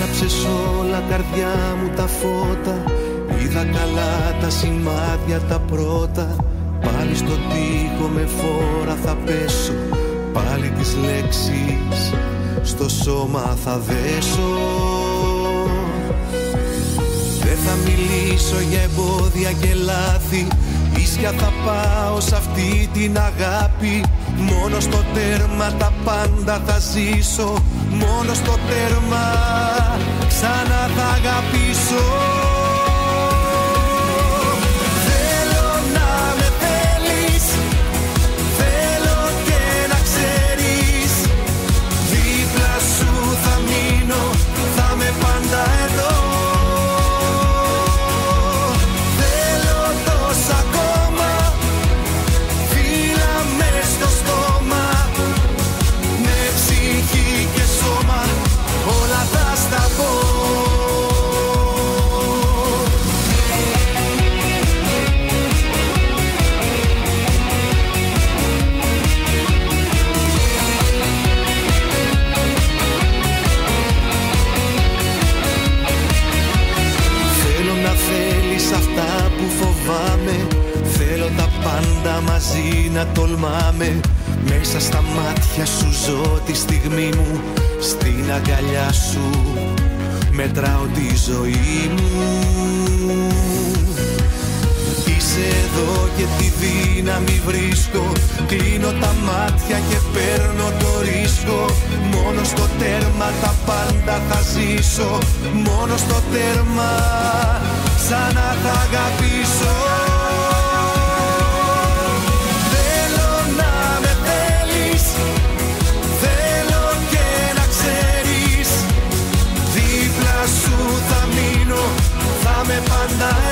Άναψες όλα καρδιά μου τα φώτα. Είδα καλά τα σημάδια τα πρώτα. Πάλι στο τοίχο με φόρα θα πέσω. Πάλι τις λέξεις στο σώμα θα δέσω. Δεν θα μιλήσω για εμπόδια και λάθη. Ίσια θα πάω σε αυτή την αγάπη. Μόνο στο τέρμα τα πάντα θα ζήσω. Μόνο στο τέρμα μαζί να τολμάμε. Μέσα στα μάτια σου ζω τη στιγμή μου. Στην αγκαλιά σου μετράω τη ζωή μου. Είσαι εδώ και τη δύναμη βρίσκω. Κλείνω τα μάτια και παίρνω το ρίσκο. Μόνο στο τέρμα τα πάντα θα ζήσω. Μόνο στο τέρμα ξανά θα αγαπήσω 날.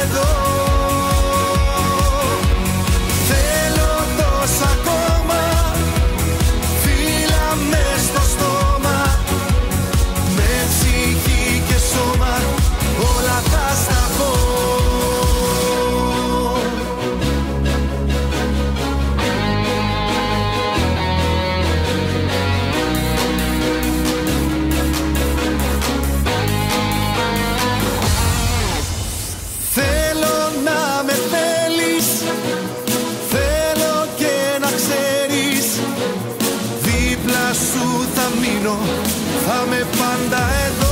Θα με πάντα